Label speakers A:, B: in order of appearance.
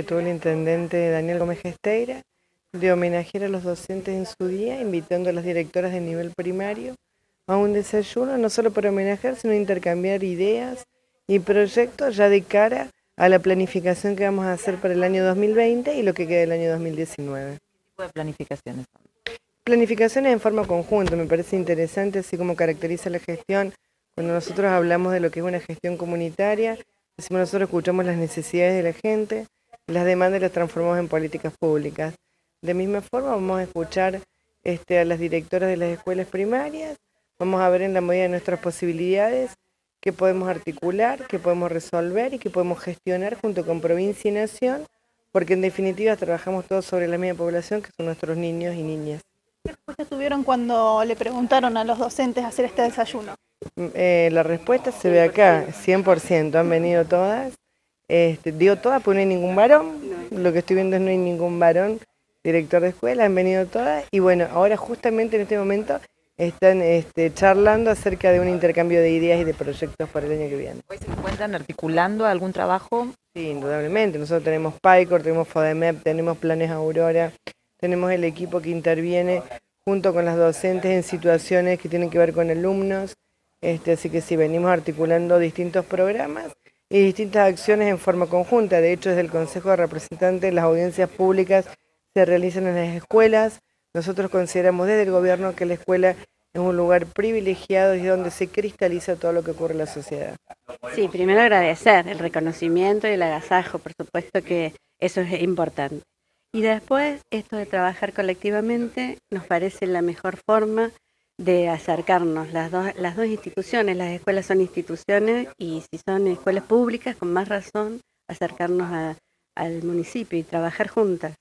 A: que tuvo el intendente Daniel Gómez Gesteira de homenajear a los docentes en su día, invitando a las directoras de nivel primario a un desayuno, no solo para homenajear, sino intercambiar ideas y proyectos ya de cara a la planificación que vamos a hacer para el año 2020 y lo que queda del año 2019.
B: ¿Qué tipo de planificaciones?
A: Planificaciones en forma conjunta, me parece interesante, así como caracteriza la gestión. Cuando nosotros hablamos de lo que es una gestión comunitaria, decimos nosotros escuchamos las necesidades de la gente, las demandas las transformamos en políticas públicas. De misma forma vamos a escuchar este, a las directoras de las escuelas primarias, vamos a ver en la medida de nuestras posibilidades qué podemos articular, qué podemos resolver y qué podemos gestionar junto con provincia y nación, porque en definitiva trabajamos todos sobre la misma población que son nuestros niños y niñas.
C: ¿Qué respuesta tuvieron cuando le preguntaron a los docentes hacer este desayuno?
A: Mm, eh, la respuesta se ve acá, 100%, han venido todas. Este, digo todas, pues no hay ningún varón, lo que estoy viendo es no hay ningún varón director de escuela, han venido todas y bueno, ahora justamente en este momento están este, charlando acerca de un intercambio de ideas y de proyectos para el año que viene.
B: ¿Hoy se encuentran articulando algún trabajo?
A: Sí, indudablemente. Nosotros tenemos PICOR, tenemos FODEMEP, tenemos Planes Aurora, tenemos el equipo que interviene junto con las docentes en situaciones que tienen que ver con alumnos. Este, así que sí, venimos articulando distintos programas y distintas acciones en forma conjunta. De hecho, desde el Consejo de Representantes, las audiencias públicas se realizan en las escuelas. Nosotros consideramos desde el gobierno que la escuela es un lugar privilegiado y donde se cristaliza todo lo que ocurre en la sociedad.
D: Sí, primero agradecer el reconocimiento y el agasajo, por supuesto que eso es importante. Y después, esto de trabajar colectivamente nos parece la mejor forma de acercarnos. Las dos, las dos instituciones, las escuelas son instituciones y si son escuelas públicas, con más razón, acercarnos al municipio y trabajar juntas.